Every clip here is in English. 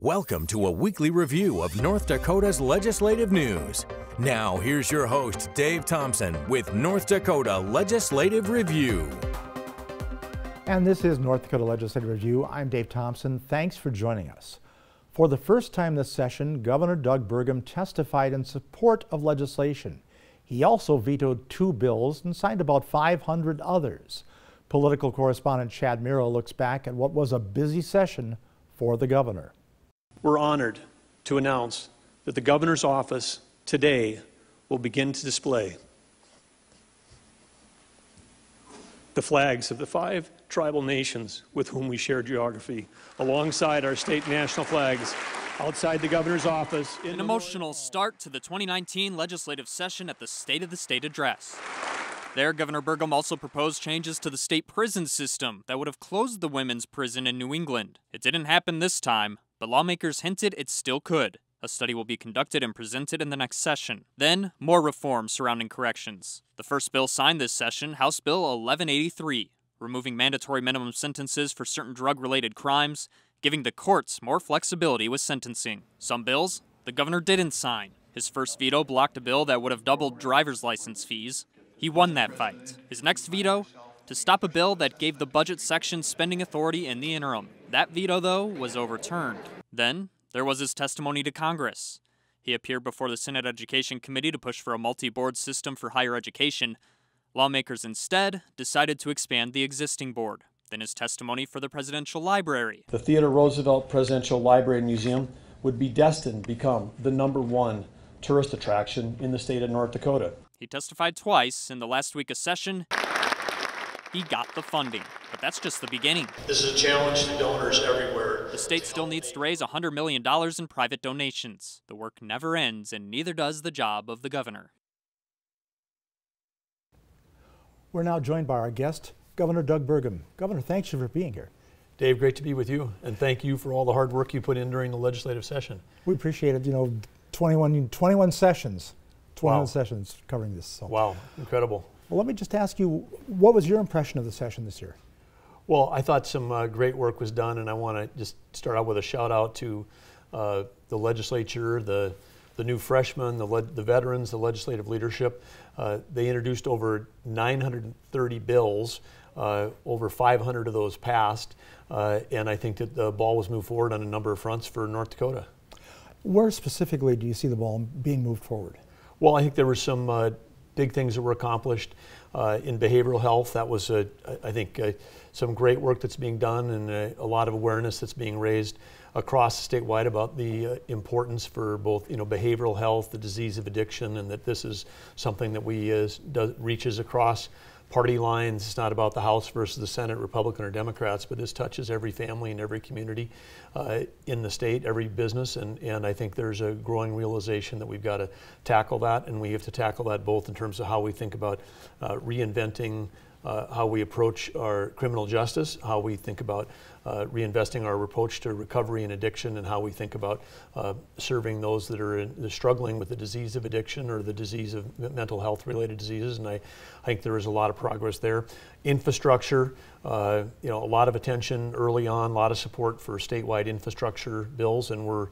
Welcome to a weekly review of North Dakota's legislative news. Now, here's your host, Dave Thompson, with North Dakota Legislative Review. And this is North Dakota Legislative Review. I'm Dave Thompson. Thanks for joining us. For the first time this session, Governor Doug Burgum testified in support of legislation. He also vetoed two bills and signed about 500 others. Political correspondent Chad Miro looks back at what was a busy session for the governor. We're honored to announce that the governor's office today will begin to display the flags of the five tribal nations with whom we share geography, alongside our state national flags outside the governor's office. An emotional start to the 2019 legislative session at the State of the State address. There, Governor Burgum also proposed changes to the state prison system that would have closed the women's prison in New England. It didn't happen this time, but lawmakers hinted it still could. A study will be conducted and presented in the next session. Then, more reforms surrounding corrections. The first bill signed this session, House Bill 1183, removing mandatory minimum sentences for certain drug related crimes, giving the courts more flexibility with sentencing. Some bills, the governor didn't sign. His first veto blocked a bill that would have doubled driver's license fees. He won that fight. His next veto, to stop a bill that gave the budget section spending authority in the interim. That veto, though, was overturned. Then, there was his testimony to Congress. He appeared before the Senate Education Committee to push for a multi board system for higher education. Lawmakers instead decided to expand the existing board. Then his testimony for the Presidential Library. The Theodore Roosevelt Presidential Library and Museum would be destined to become the number one tourist attraction in the state of North Dakota. He testified twice in the last week of session he got the funding. But that's just the beginning. This is a challenge to donors everywhere. The state still needs to raise $100 million in private donations. The work never ends, and neither does the job of the governor. We're now joined by our guest, Governor Doug Burgum. Governor, thanks you for being here. Dave, great to be with you, and thank you for all the hard work you put in during the legislative session. We appreciate it. You know, 21, 21 sessions, 21 wow. sessions covering this. So. Wow, incredible. Well, let me just ask you, what was your impression of the session this year? Well, I thought some uh, great work was done, and I want to just start out with a shout out to uh, the legislature, the the new freshmen, the, le- the veterans, the legislative leadership. Uh, they introduced over 930 bills. Uh, over 500 of those passed, uh, and I think that the ball was moved forward on a number of fronts for North Dakota. Where specifically do you see the ball being moved forward? Well, I think there were some uh, big things that were accomplished uh, in behavioral health. That was, I think, some great work that's being done and a, a, lot of awareness that's being raised across statewide about the uh, importance for both, you know, behavioral health, the disease of addiction, and that this is something that we uh, does, reaches across party lines. It's not about the House versus the Senate, Republican or Democrats, but this touches every family and every community uh, in the state, every business, and, and I think there's a growing realization that we've got to tackle that, and we have to tackle that both in terms of how we think about uh, reinventing uh, how we approach our criminal justice, how we think about uh, reinvesting our approach to recovery and addiction, and how we think about uh, serving those that are in, struggling with the disease of addiction or the disease of mental health related diseases. And I, I think there is a lot of progress there. Infrastructure, uh, you know, a lot of attention early on, a lot of support for statewide infrastructure bills, and we're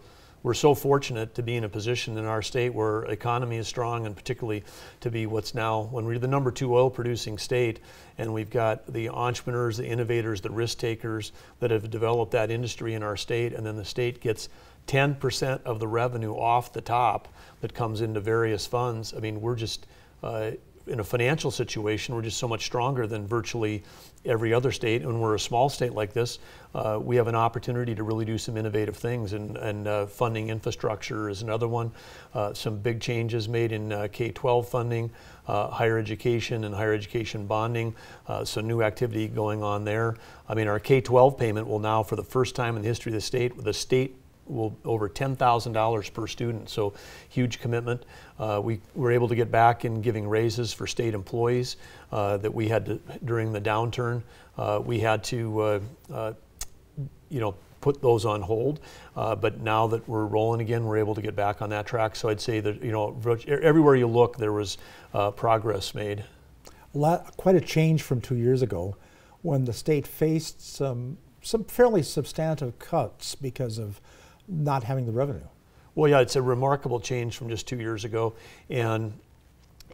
we're so fortunate to be in a position in our state where economy is strong and particularly to be what's now when we're the number two oil producing state and we've got the entrepreneurs the innovators the risk takers that have developed that industry in our state and then the state gets 10% of the revenue off the top that comes into various funds. I mean we're just uh, in a financial situation, we're just so much stronger than virtually every other state. And we're a small state like this, uh, we have an opportunity to really do some innovative things. And, and uh, funding infrastructure is another one. Uh, some big changes made in uh, K 12 funding, uh, higher education, and higher education bonding. Uh, so, new activity going on there. I mean, our K 12 payment will now, for the first time in the history of the state, the state will over $10,000 per student. So huge commitment. Uh, we were able to get back in giving raises for state employees uh, that we had to, during the downturn. Uh, we had to, uh, uh, you know, put those on hold. Uh, but now that we're rolling again, we're able to get back on that track. So I'd say that, you know, everywhere you look, there was progress made. A lot, quite a change from two years ago when the state faced some, some fairly substantive cuts because of not having the revenue. Well, yeah, it's a remarkable change from just two years ago, and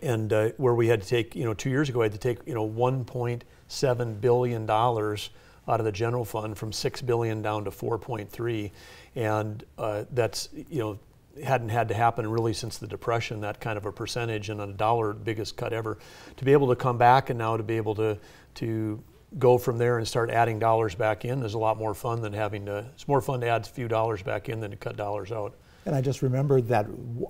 and uh, where we had to take, you know, two years ago, I had to take, you know, 1.7 billion dollars out of the general fund from six billion down to 4.3, and uh, that's, you know, hadn't had to happen really since the depression. That kind of a percentage and a dollar biggest cut ever. To be able to come back and now to be able to to go from there and start adding dollars back in is a lot more fun than having to. It's more fun to add a few dollars back in than to cut dollars out. And I just remembered that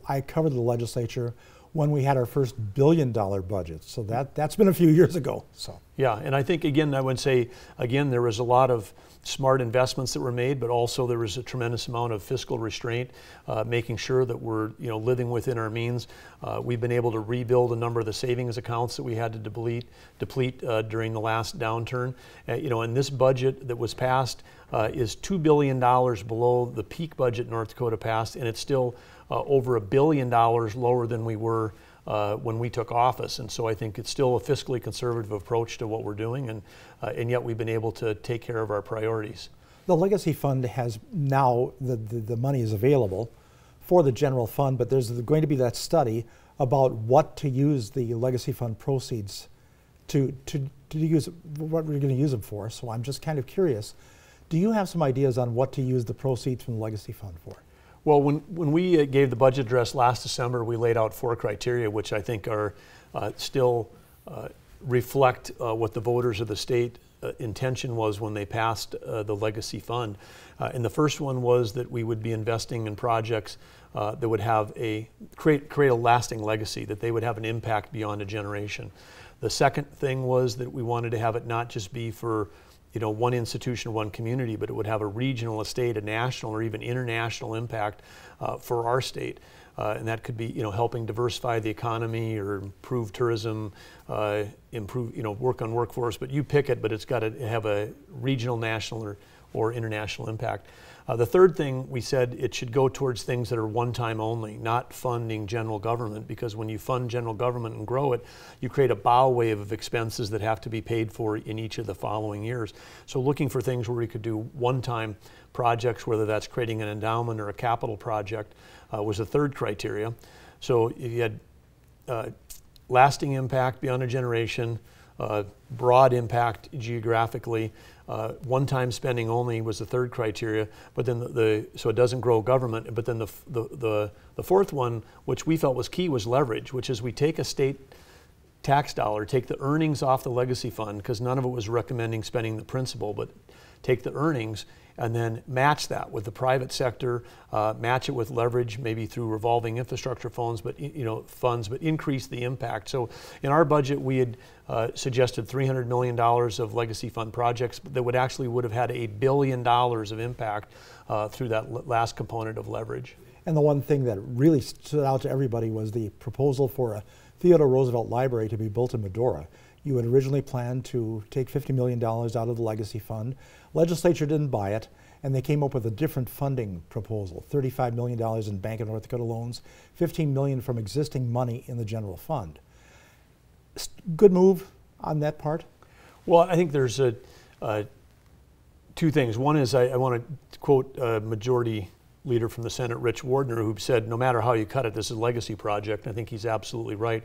I covered the legislature when we had our first billion dollar budget. So that, that's been a few years ago. So Yeah, and I think again, I would say, again, there was a lot of smart investments that were made, but also there was a tremendous amount of fiscal restraint, uh, making sure that we're you know living within our means. Uh, we've been able to rebuild a number of the savings accounts that we had to deplete deplete uh, during the last downturn. Uh, you know, and this budget that was passed uh, is two billion dollars below the peak budget North Dakota passed, and it's still uh, over a billion dollars lower than we were. Uh, when we took office. And so I think it's still a fiscally conservative approach to what we're doing, and, uh, and yet we've been able to take care of our priorities. The Legacy Fund has now, the, the, the money is available for the general fund, but there's going to be that study about what to use the Legacy Fund proceeds to, to, to use, what we're going to use them for. So I'm just kind of curious. Do you have some ideas on what to use the proceeds from the Legacy Fund for? Well, when, when we uh, gave the budget address last December, we laid out four criteria, which I think are uh, still uh, reflect uh, what the voters of the state uh, intention was when they passed uh, the legacy fund. and the first one was that we would be investing in projects that would have a create create a lasting legacy, that they would have an impact beyond a generation. The second thing was that we wanted to have it not just be for you know, one institution, one community, but it would have a regional, a state, a national, or even international impact uh, for our state. Uh, and that could be, you know, helping diversify the economy or improve tourism, uh, improve, you know, work on workforce. But you pick it, but it's got to have a regional, national, or, or international impact. Uh, the third thing we said it should go towards things that are one time only, not funding general government, because when you fund general government and grow it, you create a bow wave of expenses that have to be paid for in each of the following years. So looking for things where we could do one time projects, whether that's creating an endowment or a capital project, uh, was the third criteria. So if you had uh, lasting impact beyond a generation, uh, broad impact geographically, uh, one-time spending only was the third criteria, but then the, the, so it doesn't grow government. But then the, the the the fourth one, which we felt was key, was leverage, which is we take a state tax dollar, take the earnings off the legacy fund because none of it was recommending spending the principal, but take the earnings and then match that with the private sector, uh, match it with leverage, maybe through revolving infrastructure funds, but you know funds, but increase the impact. So in our budget, we had uh, suggested 300 million dollars of legacy fund projects that would actually would have had a billion dollars of impact uh, through that last component of leverage. And the one thing that really stood out to everybody was the proposal for a Theodore Roosevelt Library to be built in Medora. You had originally planned to take $50 million out of the legacy fund. Legislature didn't buy it, and they came up with a different funding proposal $35 million in Bank of North Dakota loans, 15 million from existing money in the general fund. Good move on that part? Well, I think there's a, uh, two things. One is I, I want to quote a majority leader from the Senate, Rich Wardner, who said, no matter how you cut it, this is a legacy project. I think he's absolutely right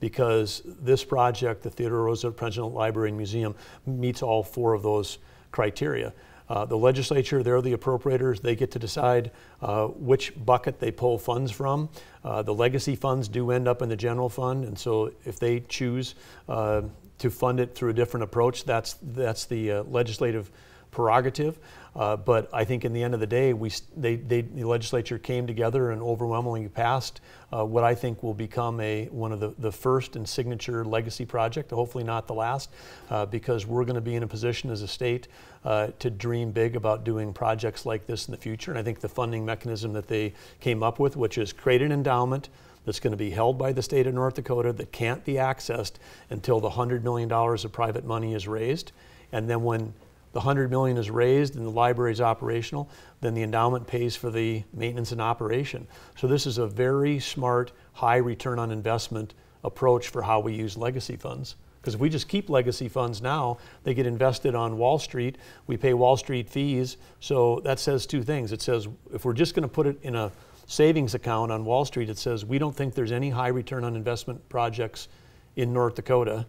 because this project, the Theodore Roosevelt Presidential Library and Museum, meets all four of those criteria. Uh, the legislature, they're the appropriators. They get to decide uh, which bucket they pull funds from. Uh, the legacy funds do end up in the general fund, and so if they choose uh, to fund it through a different approach, that's that's the uh, legislative prerogative. Uh, but I think in the end of the day, we, they, they, the legislature came together and overwhelmingly passed uh, what I think will become a, one of the, the first and signature legacy project, hopefully not the last, uh, because we're going to be in a position as a state uh, to dream big about doing projects like this in the future. And I think the funding mechanism that they came up with, which is create an endowment, that's going to be held by the state of North Dakota that can't be accessed until the $100 million of private money is raised. And then when the 100 million is raised and the library is operational, then the endowment pays for the maintenance and operation. So this is a very smart, high return on investment approach for how we use legacy funds Because if we just keep legacy funds now, they get invested on Wall Street. We pay Wall Street fees. So that says two things. It says if we're just going to put it in a savings account on Wall Street, it says we don't think there's any high return on investment projects in North Dakota.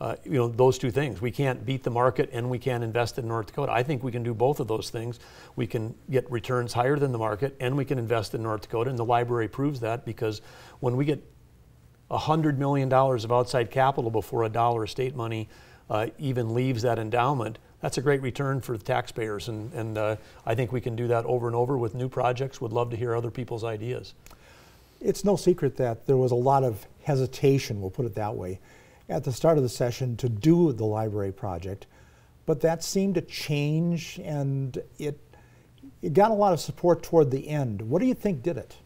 Uh, you know those two things. We can't beat the market and we can't invest in North Dakota. I think we can do both of those things. We can get returns higher than the market and we can invest in North Dakota. And the library proves that because when we get $100 million of outside capital before a dollar of state money uh, even leaves that endowment, that's a great return for the taxpayers. And, and uh, I think we can do that over and over with new projects. Would love to hear other people's ideas. It's no secret that there was a lot of hesitation, we'll put it that way, at the start of the session to do the library project, but that seemed to change and it, it got a lot of support toward the end. What do you think did it?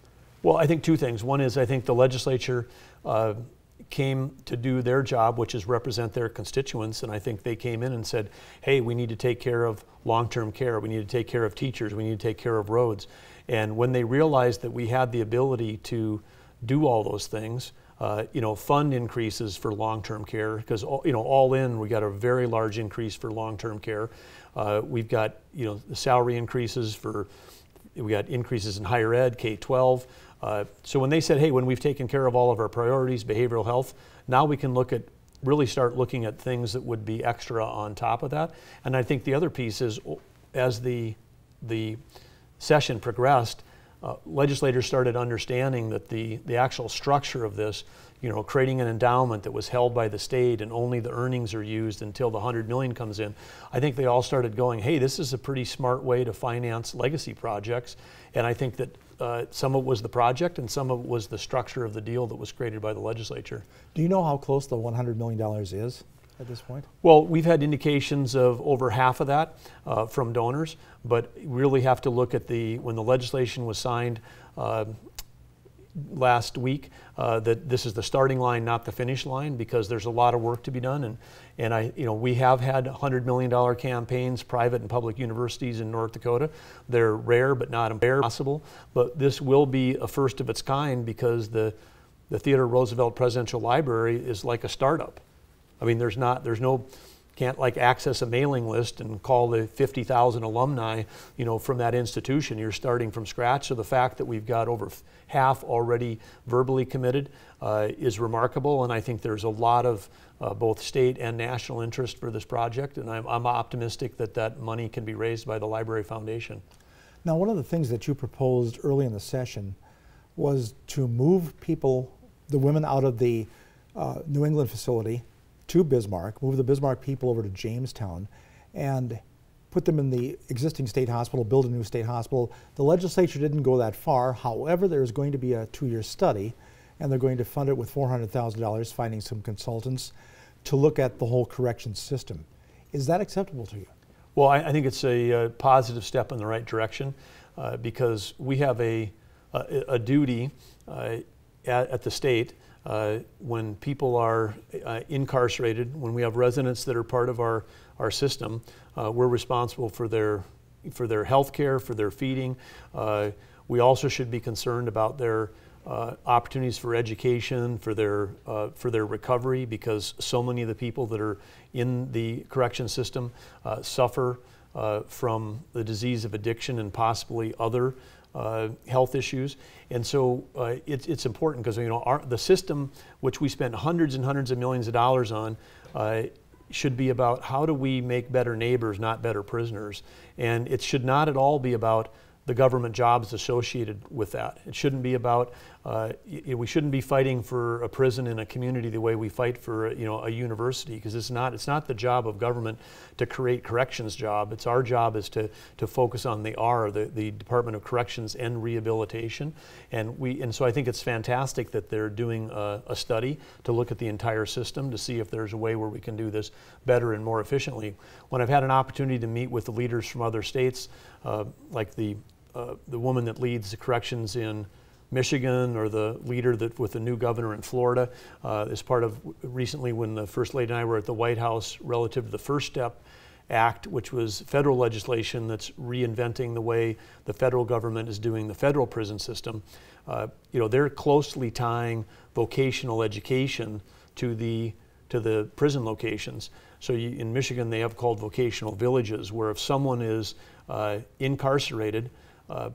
Well, I think two things. One is I think the legislature uh, came to do their job, which is represent their constituents, and I think they came in and said, hey, we need to take care of long term care, we need to take care of teachers, we need to take care of roads. And when they realized that we had the ability to do all those things, uh, you know, fund increases for long-term care because you know all in we got a very large increase for long-term care. Uh, we've got you know the salary increases for we got increases in higher ed, K-12. Uh, so when they said, hey, when we've taken care of all of our priorities, behavioral health, now we can look at really start looking at things that would be extra on top of that. And I think the other piece is as the the session progressed, uh, legislators started understanding that the, the actual structure of this, you know, creating an endowment that was held by the state and only the earnings are used until the 100 million comes in, I think they all started going, hey, this is a pretty smart way to finance legacy projects. And I think that uh, some of it was the project and some of it was the structure of the deal that was created by the legislature. Do you know how close the $100 million is? At this point? Well, we've had indications of over half of that uh, from donors, but really have to look at the when the legislation was signed uh, last week uh, that this is the starting line, not the finish line, because there's a lot of work to be done. And and I, you know, we have had 100 million dollar campaigns, private and public universities in North Dakota. They're rare, but not impossible. But this will be a first of its kind because the the Theodore Roosevelt Presidential Library is like a startup. I mean, there's not, there's no, can't like access a mailing list and call the 50,000 alumni, you know, from that institution. You're starting from scratch. So the fact that we've got over half already verbally committed uh, is remarkable. And I think there's a lot of uh, both state and national interest for this project. And I'm, I'm optimistic that that money can be raised by the Library Foundation. Now, one of the things that you proposed early in the session was to move people, the women out of the uh, New England facility to Bismarck, move the Bismarck people over to Jamestown, and put them in the existing state hospital, build a new state hospital. The legislature didn't go that far. However, there's going to be a two-year study, and they're going to fund it with $400,000, finding some consultants to look at the whole correction system. Is that acceptable to you? Well, I, I think it's a, a, positive step in the right direction uh, because we have a, a, a duty uh, at, at the state uh, when people are uh, incarcerated, when we have residents that are part of our, our system, uh, we're responsible for their, for their health care, for their feeding. Uh, we also should be concerned about their uh, opportunities for education, for their, uh, for their recovery, because so many of the people that are in the correction system suffer from the disease of addiction and possibly other uh, health issues. And so uh, it's, it's important because you know our, the system, which we spend hundreds and hundreds of millions of dollars on, uh, should be about how do we make better neighbors, not better prisoners. And it should not at all be about the government jobs associated with that. It shouldn't be about, uh, we shouldn't be fighting for a prison in a community the way we fight for you know, a university because it's not, it's not the job of government to create corrections job. It's our job is to, to focus on the R, the, the Department of Corrections and Rehabilitation. And, we, and so I think it's fantastic that they're doing a, a study to look at the entire system to see if there's a way where we can do this better and more efficiently. When I've had an opportunity to meet with the leaders from other states, uh, like the uh, the woman that leads the corrections in Michigan or the leader that with the new governor in Florida uh, as part of recently when the First Lady and I were at the White House relative to the First Step Act, which was federal legislation that's reinventing the way the federal government is doing the federal prison system. Uh, you know, they're closely tying vocational education to the to the prison locations. So you, in Michigan, they have called vocational villages, where if someone is uh, incarcerated, uh,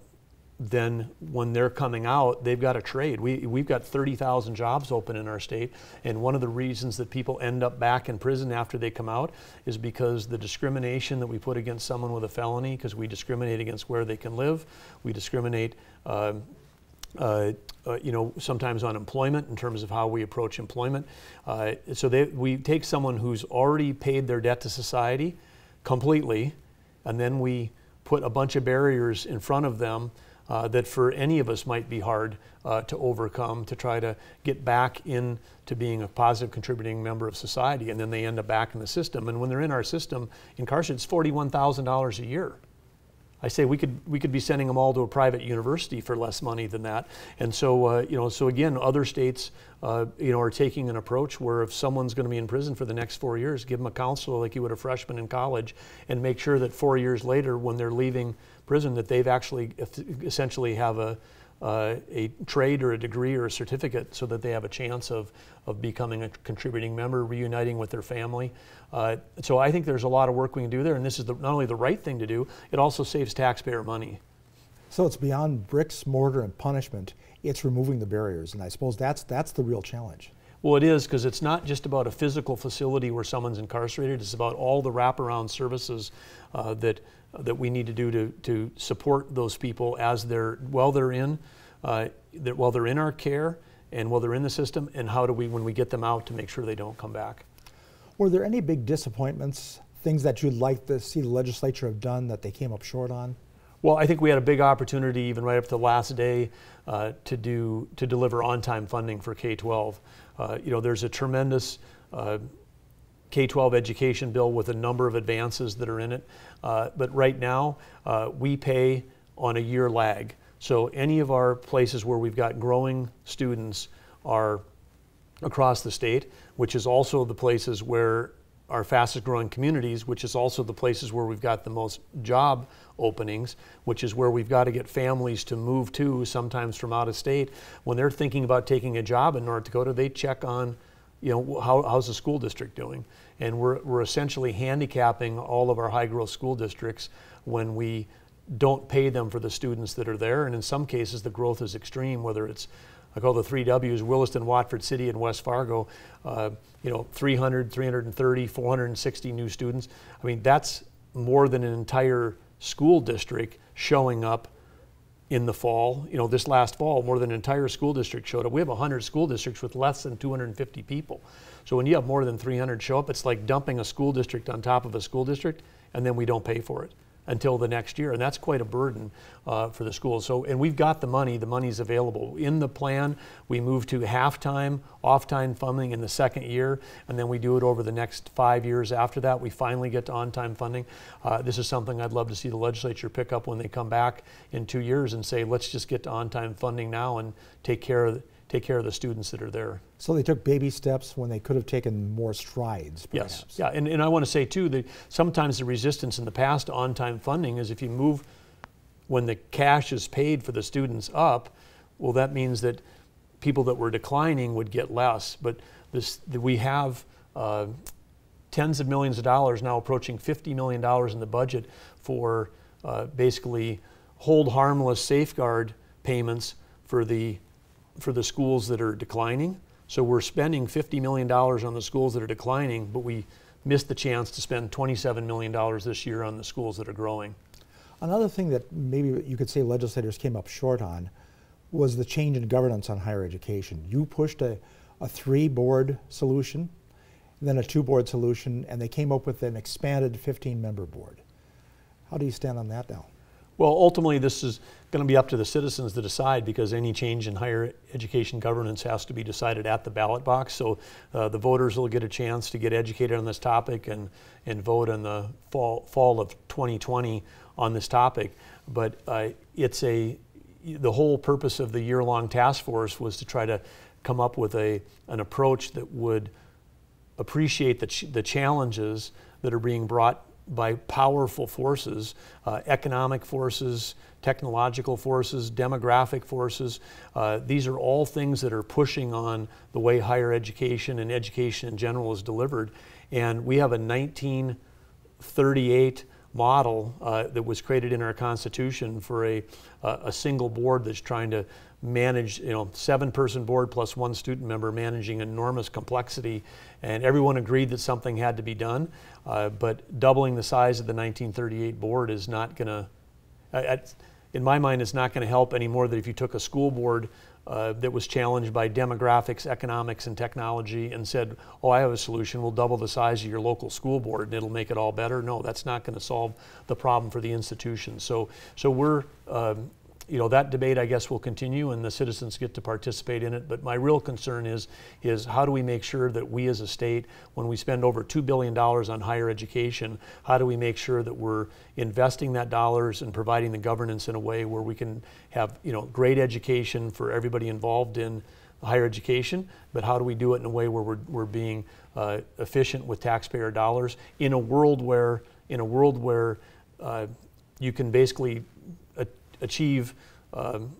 then when they're coming out, they've got a trade. We, we've got 30,000 jobs open in our state, and one of the reasons that people end up back in prison after they come out is because the discrimination that we put against someone with a felony, because we discriminate against where they can live, we discriminate. Uh, uh, uh, you know, sometimes on employment in terms of how we approach employment. Uh, so they, we take someone who's already paid their debt to society completely, and then we put a bunch of barriers in front of them uh, that for any of us might be hard uh, to overcome to try to get back into being a positive contributing member of society and then they end up back in the system. And when they're in our system incarcerated it's $41000 a year I say we could we could be sending them all to a private university for less money than that. And so uh, you know so again other states uh, you know are taking an approach where if someone's going to be in prison for the next four years, give them a counselor like you would a freshman in college, and make sure that four years later when they're leaving prison that they've actually essentially have a uh, a trade or a degree or a certificate so that they have a chance of, of becoming a contributing member, reuniting with their family. Uh, so I think there's a lot of work we can do there, and this is the, not only the right thing to do, it also saves taxpayer money. So it's beyond bricks, mortar, and punishment. It's removing the barriers, and I suppose that's that's the real challenge. Well, it is because it's not just about a physical facility where someone's incarcerated. It's about all the wraparound services uh, that that we need to do to, to support those people as they're while they're in uh, that while they're in our care and while they're in the system, and how do we when we get them out to make sure they don't come back. Were there any big disappointments, things that you'd like to see the legislature have done that they came up short on? Well, I think we had a big opportunity, even right up to the last day, uh, to do to deliver on-time funding for K-12. Uh, you know, there's a tremendous uh, K-12 education bill with a number of advances that are in it. Uh, but right now, uh, we pay on a year lag. So any of our places where we've got growing students are across the state, which is also the places where our fastest growing communities, which is also the places where we've got the most job openings, which is where we've got to get families to move to, sometimes from out of state. When they're thinking about taking a job in North Dakota, they check on you know, how, how's the school district doing? And we're, we're essentially handicapping all of our high growth school districts when we don't pay them for the students that are there. And in some cases, the growth is extreme, whether it's I call the three W's, Williston, Watford City, and West Fargo, uh, you know, 300, 330, 460 new students. I mean, that's more than an entire school district showing up in the fall. You know, this last fall, more than an entire school district showed up. We have 100 school districts with less than 250 people. So when you have more than 300 show up, it's like dumping a school district on top of a school district, and then we don't pay for it until the next year, and that's quite a burden uh, for the schools. So, and we've got the money; the money's available in the plan. We move to half-time, off-time funding in the second year, and then we do it over the next five years. After that, we finally get to on-time funding. Uh, this is something I'd love to see the legislature pick up when they come back in two years and say, let's just get to on-time funding now and take care of take care of the students that are there. So they took baby steps when they could have taken more strides. Perhaps. Yes, yeah, and, and I want to say too that sometimes the resistance in the past to on-time funding is if you move when the cash is paid for the students up, well, that means that people that were declining would get less. But this, we have uh, tens of millions of dollars now approaching $50 million in the budget for uh, basically hold harmless safeguard payments for the for the schools that are declining. So we're spending $50 million on the schools that are declining, but we missed the chance to spend $27 million this year on the schools that are growing. Another thing that maybe you could say legislators came up short on was the change in governance on higher education. You pushed a, a three board solution, then a two board solution, and they came up with an expanded 15 member board. How do you stand on that now? Well, ultimately, this is going to be up to the citizens to decide because any change in higher education governance has to be decided at the ballot box. So uh, the voters will get a chance to get educated on this topic and, and vote in the fall, fall of 2020 on this topic. But uh, it's a, the whole purpose of the year long task force was to try to come up with a, an approach that would appreciate the, ch the challenges that are being brought by powerful forces, uh, economic forces, technological forces, demographic forces. Uh, these are all things that are pushing on the way higher education and education in general is delivered. And we have a 1938 model uh, that was created in our Constitution for a, a single board that's trying to manage, you know, seven person board plus one student member managing enormous complexity. And everyone agreed that something had to be done. Uh, but doubling the size of the 1938 board is not going to, in my mind, it's not going to help any more than if you took a school board uh, that was challenged by demographics, economics, and technology and said, oh, I have a solution, we'll double the size of your local school board and it'll make it all better. No, that's not going to solve the problem for the institution. So, so we're um, you know, that debate, I guess, will continue and the citizens get to participate in it. But my real concern is, is how do we make sure that we as a state, when we spend over $2 billion on higher education, how do we make sure that we're investing that dollars and providing the governance in a way where we can have, you know, great education for everybody involved in higher education, but how do we do it in a way where we're, we're being uh, efficient with taxpayer dollars in a world where, in a world where uh, you can basically achieve um,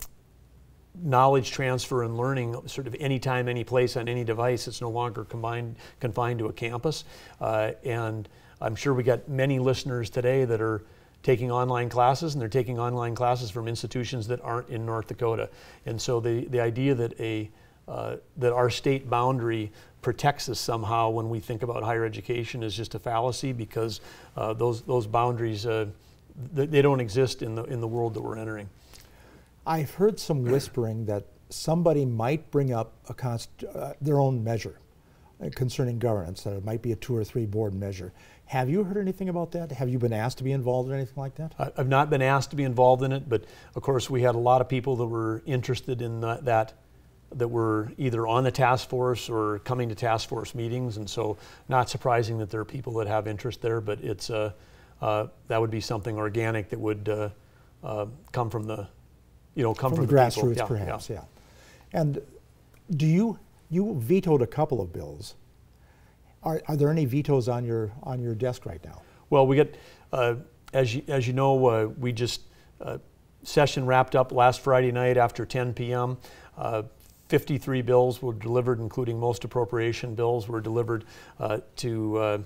knowledge transfer and learning sort of anytime, any place on any device. It's no longer combined, confined to a campus. Uh, and I'm sure we got many listeners today that are taking online classes and they're taking online classes from institutions that aren't in North Dakota. And so the, the idea that a uh, that our state boundary protects us somehow when we think about higher education is just a fallacy because uh, those those boundaries uh, they don't exist in the, in the world that we're entering. I've heard some whispering that somebody might bring up a const, uh, their own measure uh, concerning governance, that it might be a two or three board measure. Have you heard anything about that? Have you been asked to be involved in anything like that? I've not been asked to be involved in it, but of course we had a lot of people that were interested in that, that that were either on the task force or coming to task force meetings, and so not surprising that there are people that have interest there, but it's uh, uh, that would be something organic that would uh, uh, come from the, you know, come from, from the, the grassroots, yeah, perhaps, yeah. yeah. And do you you vetoed a couple of bills? Are, are there any vetoes on your on your desk right now? Well, we get uh, as you, as you know, uh, we just uh, session wrapped up last Friday night after 10 p.m. 53 bills were delivered, including most appropriation bills, were delivered to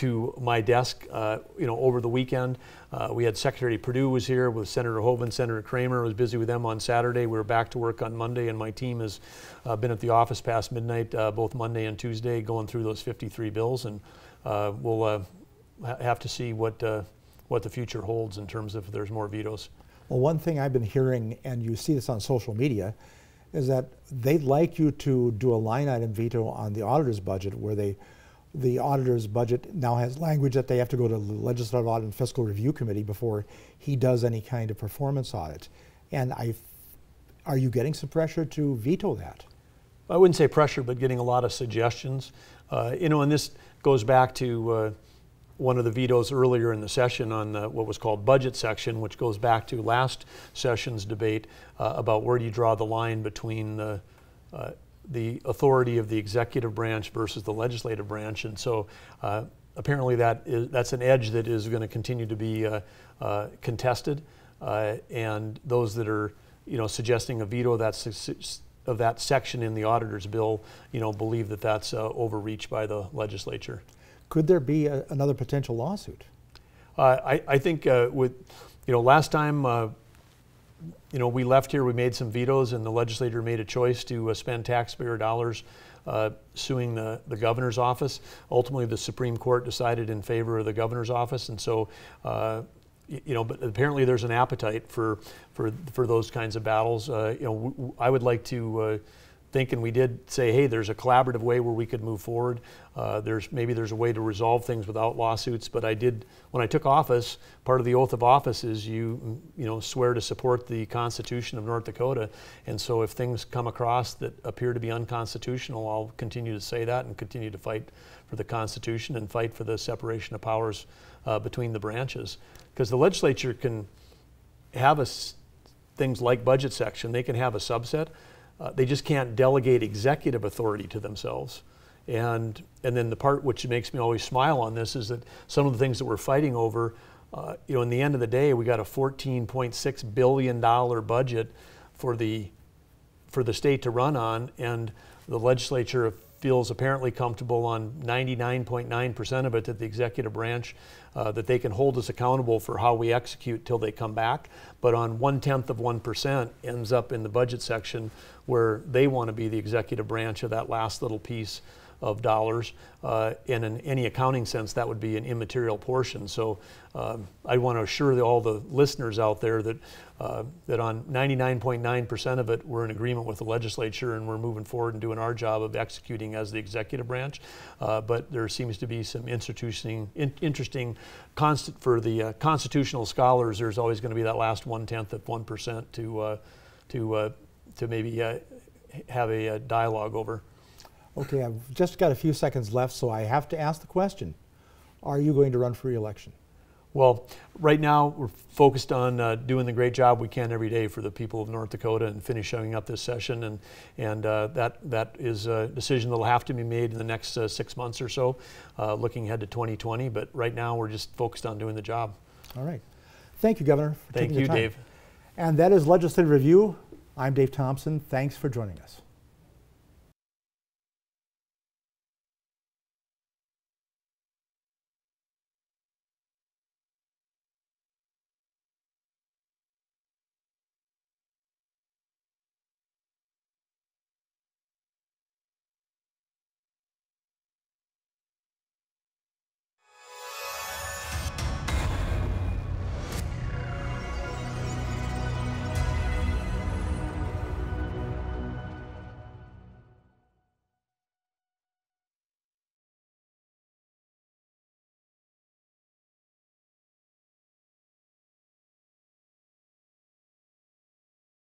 to my desk, uh, you know, over the weekend. Uh, we had Secretary Perdue was here with Senator Hoeven, Senator Cramer was busy with them on Saturday. We were back to work on Monday, and my team has uh, been at the office past midnight, uh, both Monday and Tuesday, going through those 53 bills, and uh, we'll uh, ha have to see what what the future holds in terms of if there's more vetoes. Well, one thing I've been hearing, and you see this on social media, is that they'd like you to do a line item veto on the auditor's budget where they the auditor's budget now has language that they have to go to the Legislative Audit and Fiscal Review Committee before he does any kind of performance audit. And I, are you getting some pressure to veto that? I wouldn't say pressure, but getting a lot of suggestions. Uh, you know, and this goes back to uh, one of the vetoes earlier in the session on the, what was called budget section, which goes back to last session's debate uh, about where do you draw the line between the authority of the executive branch versus the legislative branch. And so uh, apparently that is, that's an edge that is going to continue to be uh, uh, contested. Uh, and those that are you know, suggesting a veto of that, of that section in the auditor's bill you know, believe that that's uh, overreach by the legislature. Could there be a, another potential lawsuit? Uh, I, I think with, you know, last time you know, we left here, we made some vetoes, and the legislature made a choice to uh, spend taxpayer dollars uh, suing the, the governor's office. Ultimately, the Supreme Court decided in favor of the governor's office, and so, uh, you know, but apparently there's an appetite for, for, for those kinds of battles. Uh, you know, I would like to uh, thinking we did say, hey, there's a collaborative way where we could move forward. Uh, there's maybe there's a way to resolve things without lawsuits. But I did when I took office. Part of the oath of office is you you know swear to support the Constitution of North Dakota. And so if things come across that appear to be unconstitutional, I'll continue to say that and continue to fight for the Constitution and fight for the separation of powers uh, between the branches. Because the legislature can have things like budget section. They can have a subset uh, they just can't delegate executive authority to themselves. and and then the part which makes me always smile on this is that some of the things that we're fighting over, uh, you know, in the end of the day, we got a 14.6 billion dollar budget for the for the state to run on, and the legislature feels apparently comfortable on 99.9% of it that the executive branch uh, that they can hold us accountable for how we execute till they come back. But on one tenth of 1% ends up in the budget section where they want to be the executive branch of that last little piece of dollars. Uh, and in any accounting sense, that would be an immaterial portion. So um, I want to assure the, all the listeners out there that, uh, that on 99.9% of it, we're in agreement with the legislature and we're moving forward and doing our job of executing as the executive branch. Uh, but there seems to be some interesting, in, interesting constant for the uh, constitutional scholars. There's always going to be that last one tenth of 1% to, uh, to, uh, to maybe have a, a dialogue over. Okay, I've just got a few seconds left, so I have to ask the question. Are you going to run for re-election? Well, right now we're focused on uh, doing the great job we can every day for the people of North Dakota and finishing showing up this session, and and uh, that that is a decision that'll have to be made in the next uh, six months or so, uh, looking ahead to 2020. But right now we're just focused on doing the job. All right. Thank you, Governor. Thank you, Dave. And that is Legislative Review. I'm Dave Thompson. Thanks for joining us.